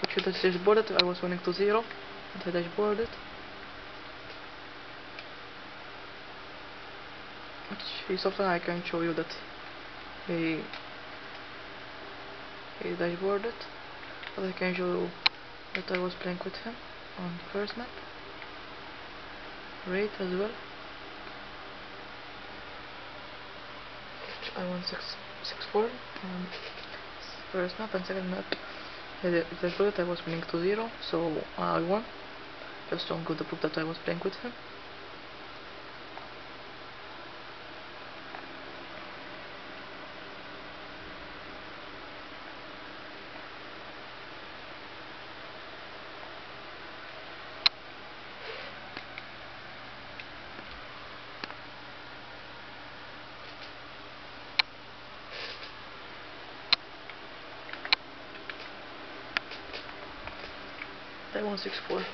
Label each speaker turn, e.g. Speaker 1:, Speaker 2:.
Speaker 1: which you dashboarded I was winning to zero. And I dashboarded which is often I can show you that he he dashboarded. But I can show you that I was playing with him on the first map. Rate as well. I won 6 6 4 um, first map and second map the bullet I was winning to 0 so uh, I won. Just don't go to prove that I was playing with him They won 6-4.